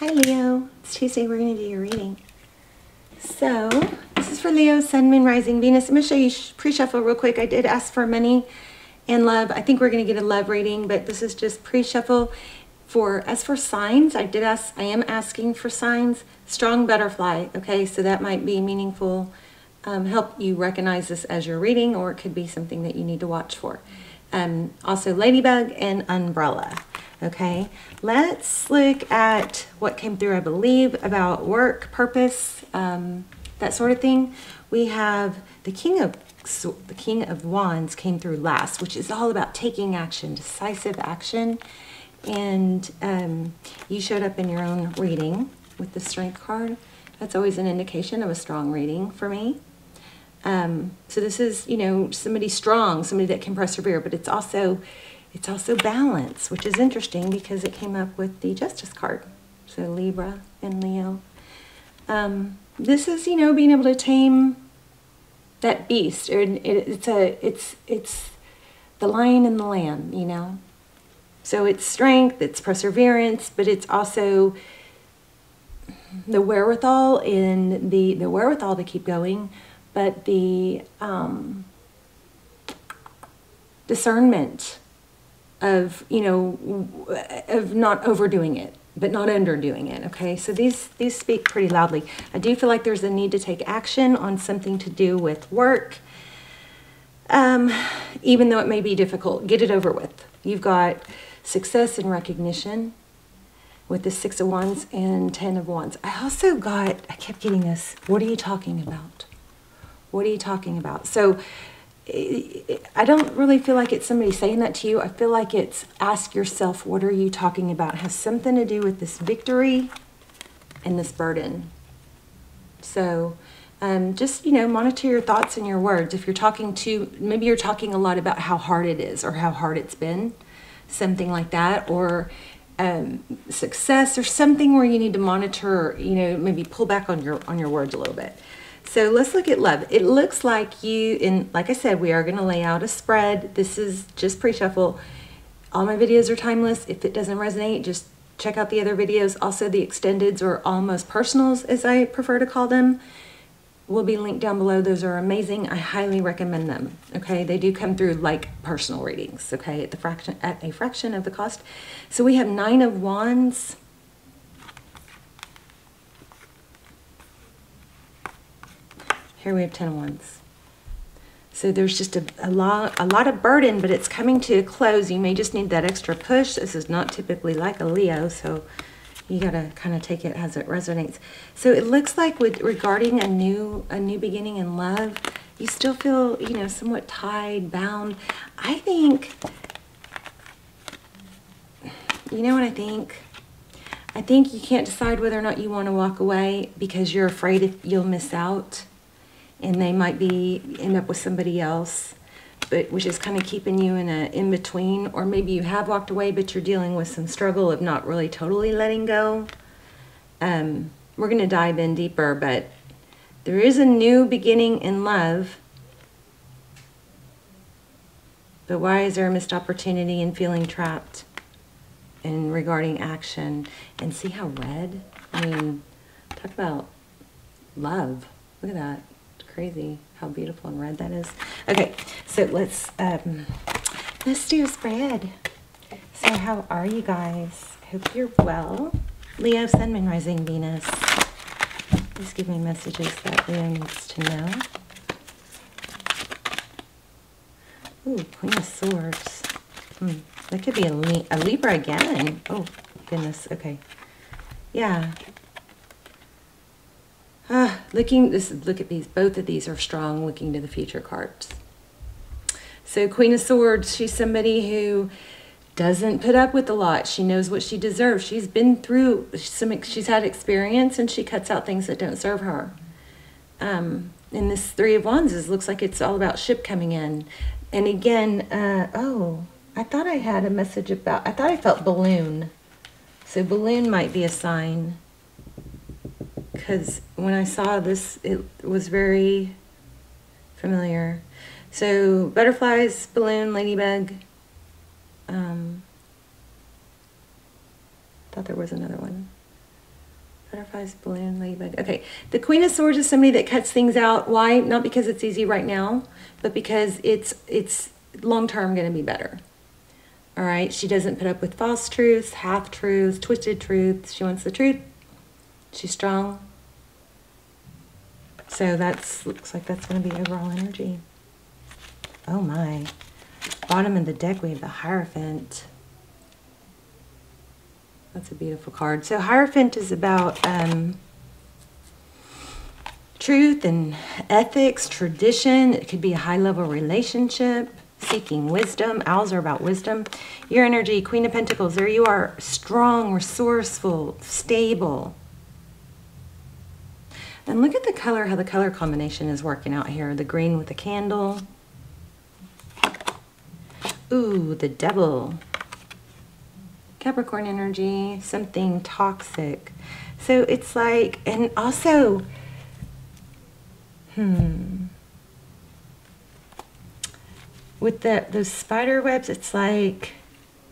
Hi Leo, it's Tuesday, we're going to do your reading. So, this is for Leo, Sun, Moon, Rising, Venus. I'm going to show you pre-shuffle real quick. I did ask for money and love. I think we're going to get a love reading, but this is just pre-shuffle. For As for signs, I did ask, I am asking for signs. Strong butterfly, okay, so that might be meaningful. Um, help you recognize this as you're reading, or it could be something that you need to watch for. Um, also, ladybug and umbrella. Okay, let's look at what came through, I believe, about work, purpose, um, that sort of thing. We have the King of the King of Wands came through last, which is all about taking action, decisive action. And um, you showed up in your own reading with the Strength card. That's always an indication of a strong reading for me. Um, so this is, you know, somebody strong, somebody that can persevere, but it's also it's also balance, which is interesting because it came up with the Justice card. So Libra and Leo. Um, this is, you know, being able to tame that beast. Or it, it's a, it's, it's the lion and the lamb, you know. So it's strength, it's perseverance, but it's also the wherewithal in the the wherewithal to keep going, but the um, discernment of you know of not overdoing it but not underdoing it okay? So these these speak pretty loudly. I do feel like there's a need to take action on something to do with work um, even though it may be difficult. Get it over with. You've got success and recognition with the six of wands and ten of wands. I also got i kept getting this what are you talking about? What are you talking about? So I don't really feel like it's somebody saying that to you. I feel like it's ask yourself, what are you talking about? It has something to do with this victory and this burden. So um, just, you know, monitor your thoughts and your words. If you're talking to, maybe you're talking a lot about how hard it is or how hard it's been, something like that, or um, success or something where you need to monitor, you know, maybe pull back on your on your words a little bit. So let's look at love. It looks like you, in like I said, we are going to lay out a spread. This is just pre-shuffle. All my videos are timeless. If it doesn't resonate, just check out the other videos. Also, the extendeds or almost personals, as I prefer to call them, will be linked down below. Those are amazing. I highly recommend them. Okay, they do come through like personal readings. Okay, at the fraction at a fraction of the cost. So we have nine of wands. Here we have 10 of wands. So there's just a, a, lot, a lot of burden, but it's coming to a close. You may just need that extra push. This is not typically like a Leo, so you gotta kind of take it as it resonates. So it looks like with regarding a new a new beginning in love, you still feel you know somewhat tied, bound. I think. You know what I think? I think you can't decide whether or not you want to walk away because you're afraid if you'll miss out and they might be end up with somebody else but which is kind of keeping you in a in between. Or maybe you have walked away but you're dealing with some struggle of not really totally letting go. Um, we're going to dive in deeper but there is a new beginning in love. But why is there a missed opportunity in feeling trapped and regarding action? And see how red? I mean talk about love. Look at that crazy how beautiful and red that is. Okay, so let's um, let's do a spread. So how are you guys? Hope you're well. Leo, Sun, Moon, Rising, Venus. Please give me messages that Leo needs to know. Ooh, Queen of Swords. Hmm. That could be a, a Libra again. Oh, goodness. Okay. Yeah, Ah, looking, this look at these, both of these are strong looking to the future cards. So Queen of Swords, she's somebody who doesn't put up with a lot. She knows what she deserves. She's been through some, she's had experience and she cuts out things that don't serve her. Um, and this Three of Wands is, looks like it's all about ship coming in. And again, uh, oh, I thought I had a message about, I thought I felt balloon. So balloon might be a sign because when I saw this, it was very familiar. So butterflies, balloon, ladybug. Um, thought there was another one. Butterflies, balloon, ladybug. Okay, the Queen of Swords is somebody that cuts things out. Why? Not because it's easy right now, but because it's it's long term going to be better. All right, she doesn't put up with false truths, half truths, twisted truths. She wants the truth. She's strong. So that's looks like that's going to be overall energy. Oh my. Bottom of the deck we have the Hierophant. That's a beautiful card. So Hierophant is about um, truth and ethics, tradition. It could be a high level relationship seeking wisdom. Owls are about wisdom. Your energy, Queen of Pentacles, there you are, strong, resourceful, stable. And look at the color, how the color combination is working out here. The green with the candle. Ooh, the devil. Capricorn energy, something toxic. So it's like, and also, hmm with the those spider webs, it's like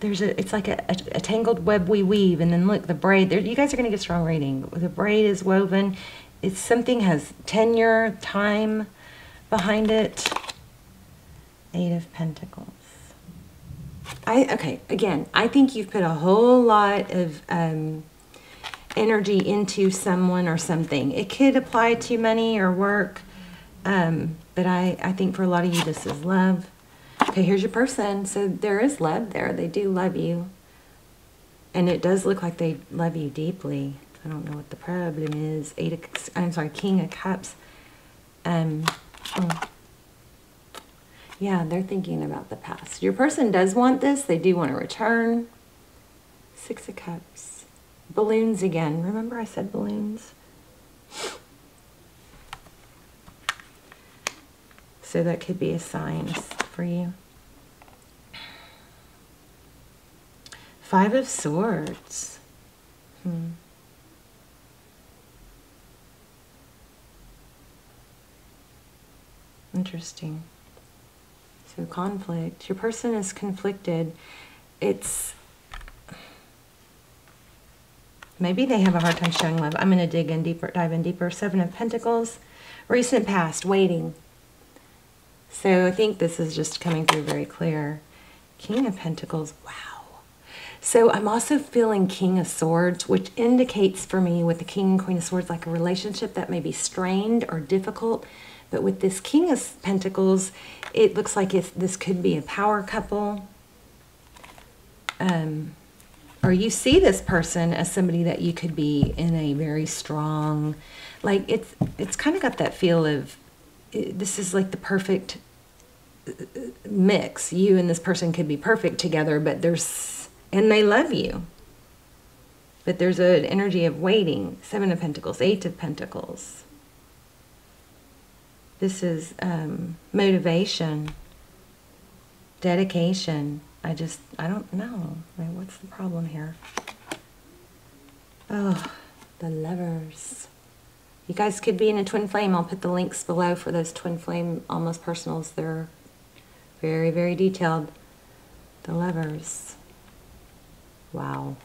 there's a it's like a, a, a tangled web we weave, and then look the braid. There, you guys are gonna get strong reading. The braid is woven. It's something has tenure, time behind it. Eight of Pentacles. I okay again. I think you've put a whole lot of um, energy into someone or something. It could apply to money or work, um, but I I think for a lot of you this is love. Okay, here's your person. So there is love there. They do love you. And it does look like they love you deeply. I don't know what the problem is. Eight of, I'm sorry, King of Cups. Um, oh. Yeah, they're thinking about the past. Your person does want this. They do want to return. Six of Cups. Balloons again. Remember I said balloons? So that could be a sign for you. Five of Swords. Hmm. Interesting. So conflict. Your person is conflicted. It's maybe they have a hard time showing love. I'm going to dig in deeper, dive in deeper. Seven of Pentacles. Recent past, waiting. So I think this is just coming through very clear. King of Pentacles. Wow. So I'm also feeling King of Swords, which indicates for me with the King and Queen of Swords like a relationship that may be strained or difficult. But with this King of Pentacles, it looks like if this could be a power couple. Um, or you see this person as somebody that you could be in a very strong, like it's it's kind of got that feel of it, this is like the perfect uh, mix. You and this person could be perfect together, but there's and they love you. But there's an energy of waiting. Seven of Pentacles, Eight of Pentacles. This is um, motivation, dedication. I just, I don't know. What's the problem here? Oh, the lovers. You guys could be in a twin flame. I'll put the links below for those twin flame almost personals. They're very, very detailed. The lovers. Wow.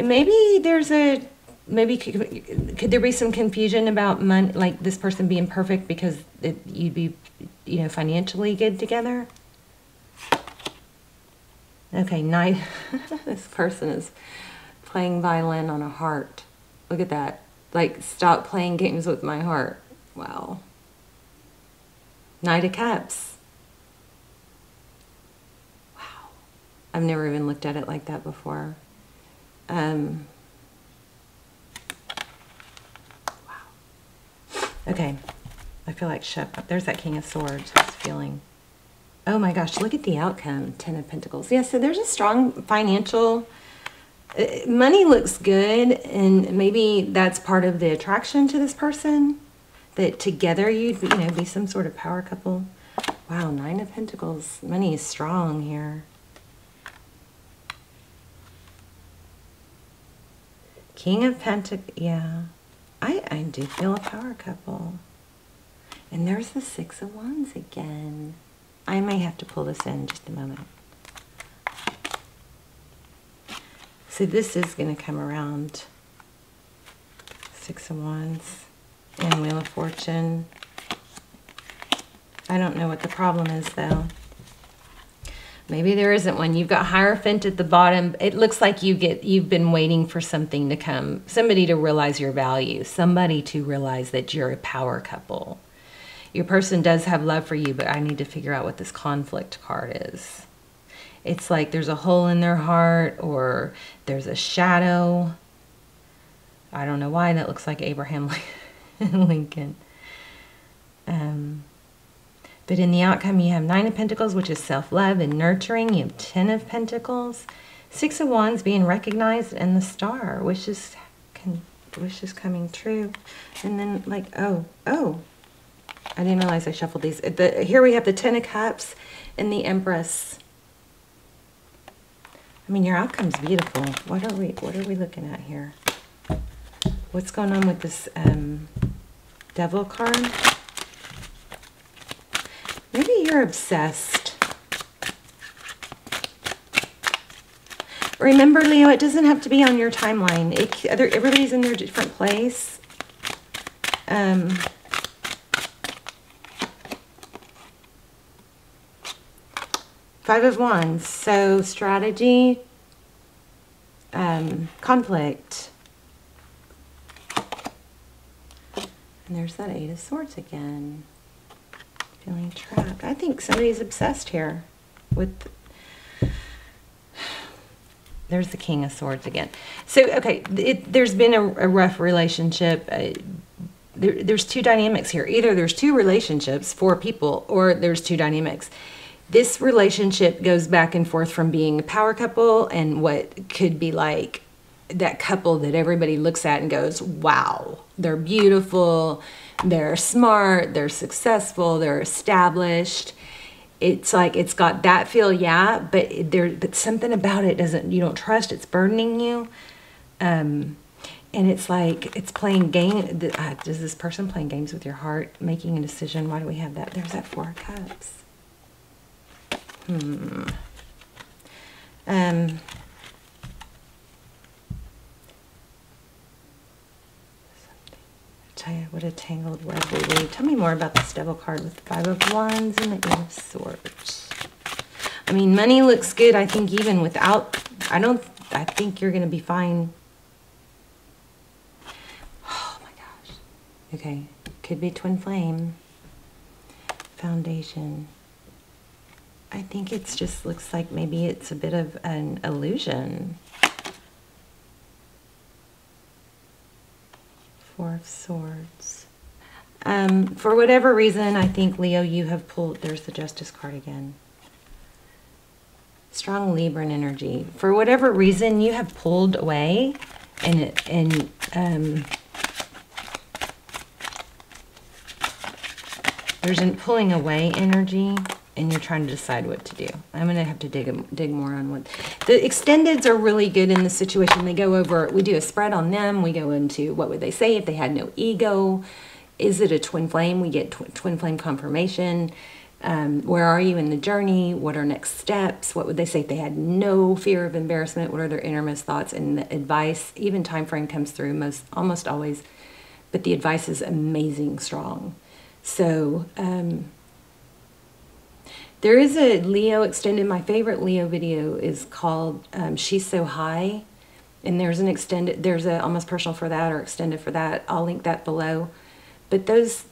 Maybe there's a maybe could, could, there be some confusion about money, like this person being perfect because it, you'd be, you know, financially good together? Okay, Knight. this person is playing violin on a heart. Look at that. Like, stop playing games with my heart. Wow. Knight of Cups. Wow. I've never even looked at it like that before. Um, Okay. I feel like. There's that King of Swords. This feeling. Oh my gosh, look at the outcome. Ten of Pentacles. Yeah, so there's a strong financial... Uh, money looks good, and maybe that's part of the attraction to this person. That together you'd, you know, be some sort of power couple. Wow, Nine of Pentacles. Money is strong here. King of Pentacles, yeah. I, I do feel a power couple. And there's the Six of Wands again. I may have to pull this in just a moment. So this is going to come around. Six of Wands and Wheel of Fortune. I don't know what the problem is though. Maybe there isn't one. You've got Hierophant at the bottom. It looks like you get you've been waiting for something to come, somebody to realize your value, somebody to realize that you're a power couple. Your person does have love for you, but I need to figure out what this conflict card is. It's like there's a hole in their heart or there's a shadow. I don't know why that looks like Abraham Lincoln. Um, but in the outcome, you have Nine of Pentacles, which is self-love and nurturing. You have Ten of Pentacles. Six of Wands being recognized and the Star, which is, can, which is coming true. And then like, oh, oh, I didn't realize I shuffled these. The, here we have the Ten of Cups and the Empress. I mean, your outcome's beautiful. What are we, what are we looking at here? What's going on with this um, Devil card? Maybe you're obsessed. Remember, Leo, it doesn't have to be on your timeline. It, everybody's in their different place. Um, five of Wands. So strategy, um, conflict. And there's that Eight of Swords again. Feeling trapped. I think somebody's obsessed here with... There's the King of Swords again. So, okay, it, there's been a, a rough relationship. Uh, there, there's two dynamics here. Either there's two relationships, four people, or there's two dynamics. This relationship goes back and forth from being a power couple and what could be like that couple that everybody looks at and goes, wow, they're beautiful, they're smart, they're successful, they're established. It's like it's got that feel, yeah, but there, but something about it doesn't. You don't trust. It's burdening you, um, and it's like it's playing game. Uh, does this person playing games with your heart, making a decision? Why do we have that? There's that four cups. Hmm. Um. What a tangled web we weave. Tell me more about this devil card with the five of wands and the eight of swords. I mean, money looks good. I think even without, I don't, I think you're going to be fine. Oh my gosh. Okay. Could be twin flame. Foundation. I think it just looks like maybe it's a bit of an illusion. Four of Swords. Um, for whatever reason, I think, Leo, you have pulled... There's the Justice card again. Strong Libran energy. For whatever reason, you have pulled away and, and um, there's a pulling away energy and you're trying to decide what to do. I'm going to have to dig, dig more on what... The extendeds are really good in this situation. They go over, we do a spread on them. We go into what would they say if they had no ego. Is it a twin flame? We get tw twin flame confirmation. Um, where are you in the journey? What are next steps? What would they say if they had no fear of embarrassment? What are their innermost thoughts and the advice? Even time frame comes through most almost always, but the advice is amazing strong. So um, there is a Leo extended. My favorite Leo video is called um, "She's So High," and there's an extended. There's a almost personal for that or extended for that. I'll link that below. But those,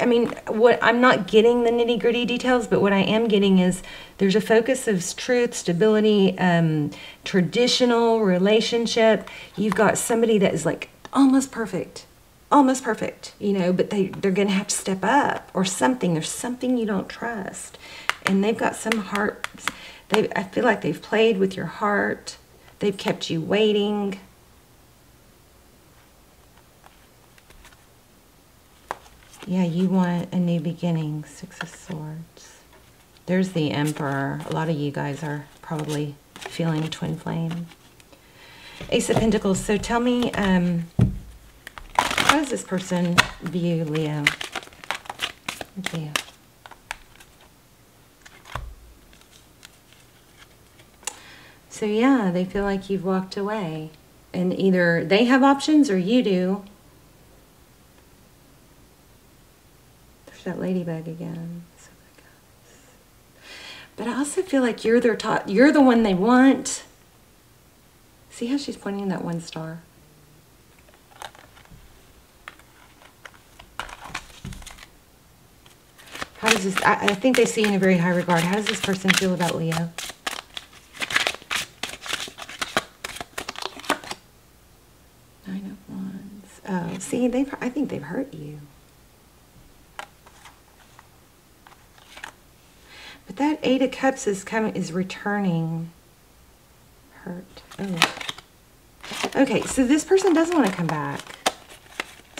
I mean, what I'm not getting the nitty gritty details, but what I am getting is there's a focus of truth, stability, um, traditional relationship. You've got somebody that is like almost perfect almost perfect, you know, but they, they're going to have to step up or something. There's something you don't trust. And they've got some heart, they, I feel like they've played with your heart. They've kept you waiting. Yeah, you want a new beginning. Six of Swords. There's the Emperor. A lot of you guys are probably feeling twin flame. Ace of Pentacles. So tell me, um, how does this person view Leo? So yeah, they feel like you've walked away. And either they have options or you do. There's that ladybug again. But I also feel like you're their top, you're the one they want. See how she's pointing that one star? How does this, I, I think they see you in a very high regard. How does this person feel about Leo? Nine of Wands. Oh, see, they've, I think they've hurt you. But that Eight of Cups is coming, is returning. Hurt. Oh. Okay, so this person doesn't want to come back.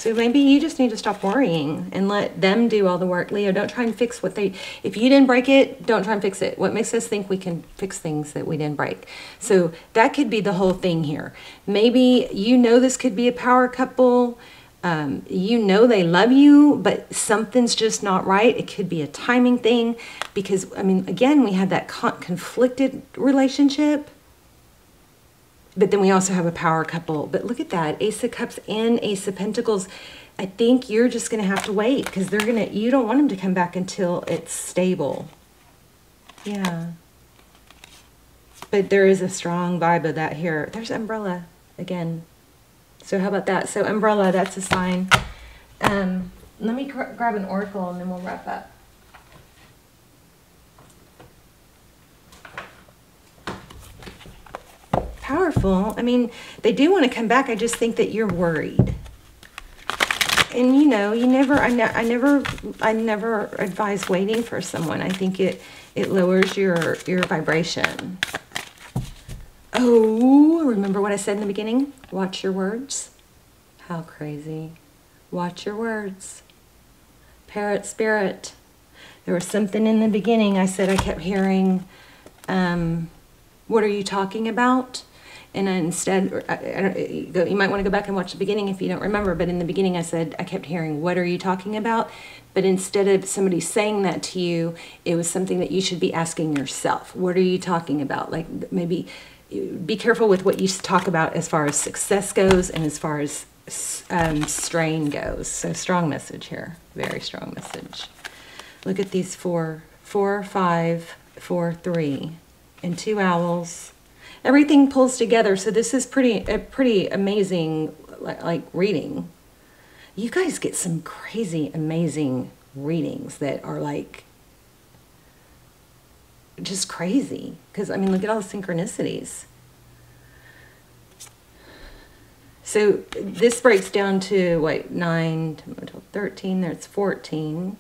So maybe you just need to stop worrying and let them do all the work. Leo, don't try and fix what they, if you didn't break it, don't try and fix it. What makes us think we can fix things that we didn't break? So that could be the whole thing here. Maybe you know this could be a power couple. Um, you know they love you, but something's just not right. It could be a timing thing because, I mean, again, we have that con conflicted relationship but then we also have a power couple. But look at that, Ace of Cups and Ace of Pentacles. I think you're just going to have to wait because they're going to, you don't want them to come back until it's stable. Yeah. But there is a strong vibe of that here. There's umbrella again. So how about that? So umbrella, that's a sign. Um, let me grab an oracle and then we'll wrap up. Powerful. I mean, they do want to come back. I just think that you're worried. And you know, you never, I, ne I never, I never advise waiting for someone. I think it, it lowers your, your vibration. Oh, remember what I said in the beginning? Watch your words. How crazy. Watch your words. Parrot spirit. There was something in the beginning I said I kept hearing, um, what are you talking about? And instead, I, you might want to go back and watch the beginning if you don't remember, but in the beginning I said, I kept hearing, what are you talking about? But instead of somebody saying that to you, it was something that you should be asking yourself. What are you talking about? Like maybe be careful with what you talk about as far as success goes and as far as um, strain goes. So strong message here, very strong message. Look at these four, four, five, four, three, and two owls, everything pulls together. So this is pretty a pretty amazing like, reading. You guys get some crazy amazing readings that are like just crazy because I mean look at all the synchronicities. So this breaks down to what 9 12, 13 there's 14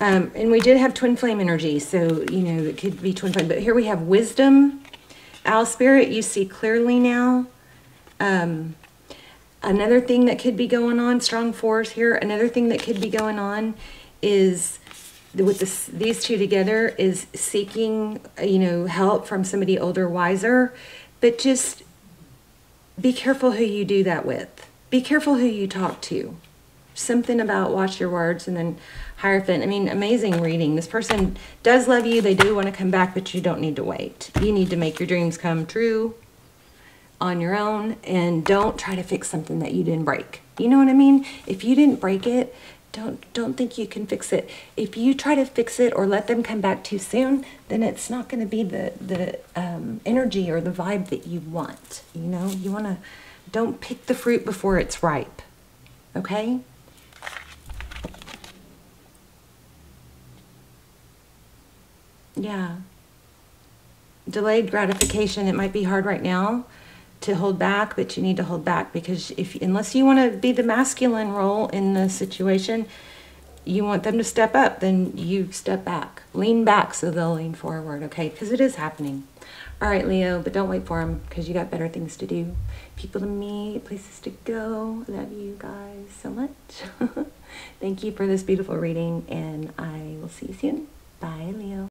Um, and we did have twin flame energy, so, you know, it could be twin flame. But here we have wisdom. Owl spirit, you see clearly now. Um, another thing that could be going on, strong force here, another thing that could be going on is with this, these two together is seeking, you know, help from somebody older, wiser. But just be careful who you do that with. Be careful who you talk to. Something about watch your words and then Hierophant, I mean, amazing reading. This person does love you. They do want to come back, but you don't need to wait. You need to make your dreams come true on your own and don't try to fix something that you didn't break. You know what I mean? If you didn't break it, don't don't think you can fix it. If you try to fix it or let them come back too soon, then it's not going to be the the um, energy or the vibe that you want. You know, you want to don't pick the fruit before it's ripe. Okay? Yeah. Delayed gratification, it might be hard right now to hold back, but you need to hold back because if unless you want to be the masculine role in the situation, you want them to step up, then you step back. Lean back so they'll lean forward, okay? Because it is happening. All right, Leo, but don't wait for them because you got better things to do. People to meet, places to go. Love you guys so much. Thank you for this beautiful reading, and I will see you soon. Bye, Leo.